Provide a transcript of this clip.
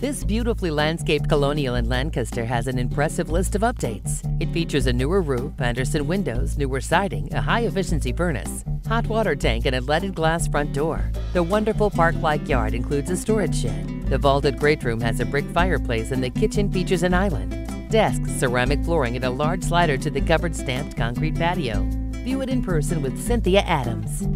This beautifully landscaped colonial in Lancaster has an impressive list of updates. It features a newer roof, Andersen windows, newer siding, a high efficiency furnace, hot water tank, and a leaded glass front door. The wonderful park like yard includes a storage shed. The vaulted great room has a brick fireplace, and the kitchen features an island. Desks, ceramic flooring, and a large slider to the covered stamped concrete patio. View it in person with Cynthia Adams.